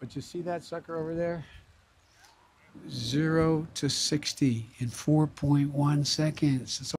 But you see that sucker over there? Zero to 60 in 4.1 seconds. It's